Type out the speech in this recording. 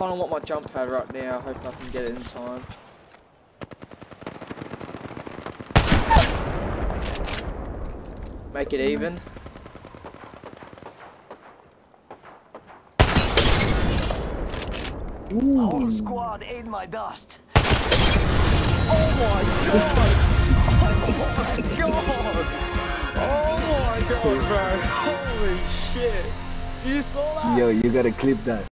kind of want my jump pad right now. I hope I can get it in time. Make it even. Whole squad ate my dust. Oh my god! Oh my god! Oh my god, bro! Holy shit! Did you saw that? Yo, you gotta clip that.